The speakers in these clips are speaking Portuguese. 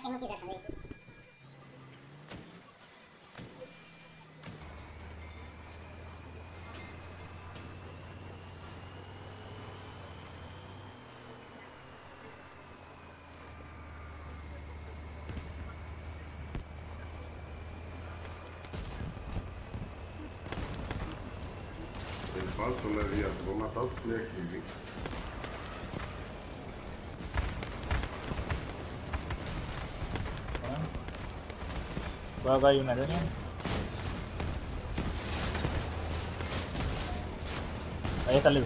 quem não quiser fazer isso. Passou, né? Vou matar os players aqui, viu? Por acá hay una araña. Ahí está Leo.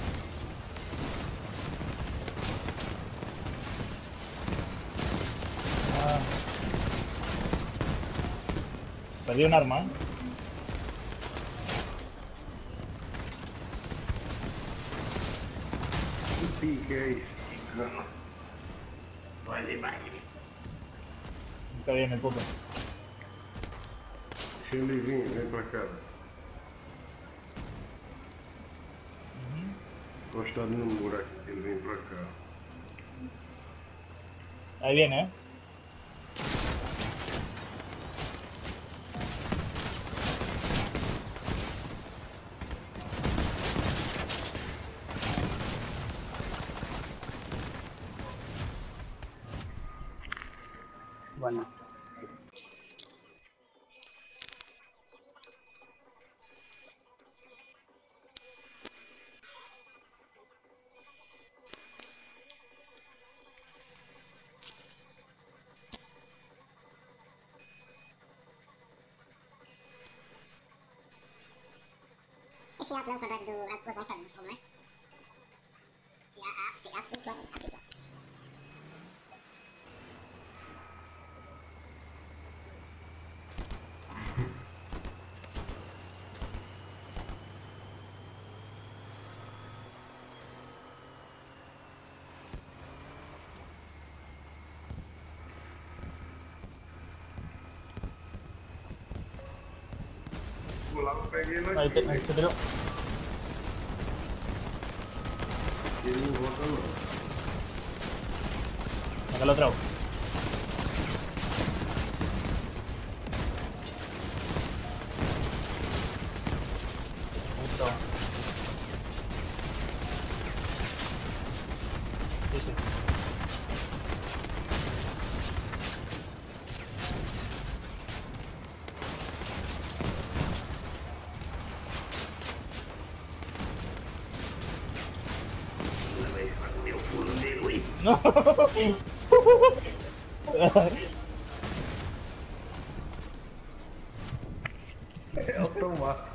Ah. Perdí un arma. Está bien el poco. Ele vir, vem pra cá. Encostado no muro aqui, ele vem pra cá. Ahí viene, eh. Bueno. siap yang pada itu aku saya kan semua. Ya, api api api. Peguei ele Ahí aqui. te, ahí né? te tiro. Ele não volta não. Puto. É automático.